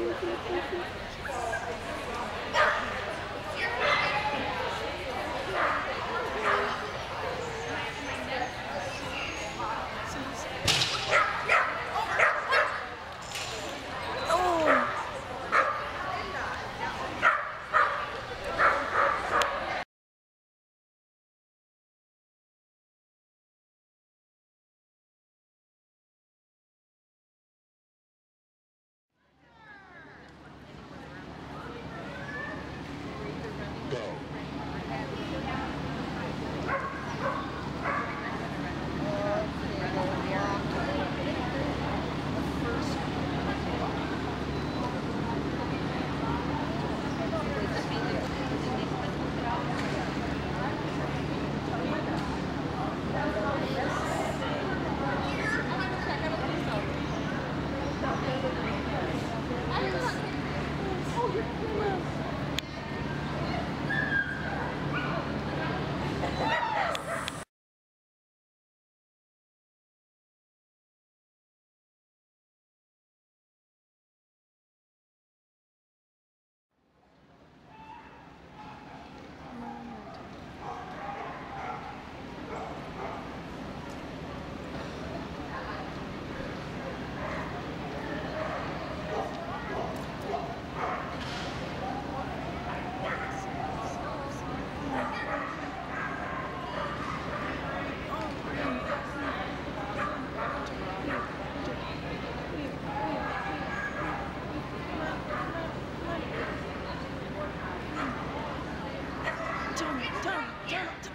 assim, assim, assim, assim. Tommy, Tommy, Tommy,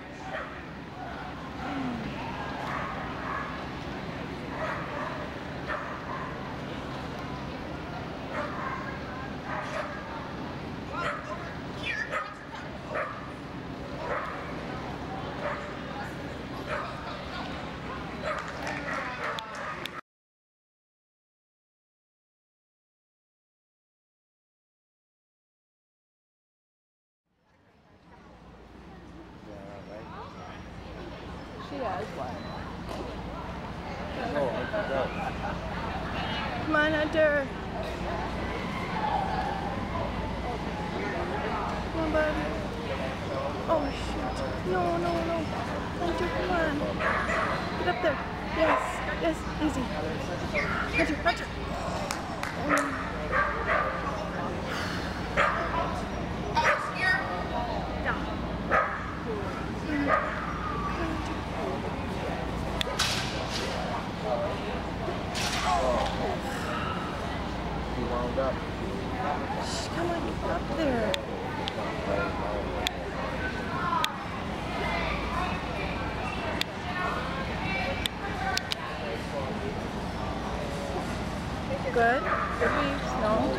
She has one. Oh, come on, Hunter. Come on, buddy. Oh, shoot. No, no, no. Hunter, come on. Get up there. Yes, yes, easy. Hunter, Hunter. Wound up. Shh, Come on, get up there. Good. Weaves, no.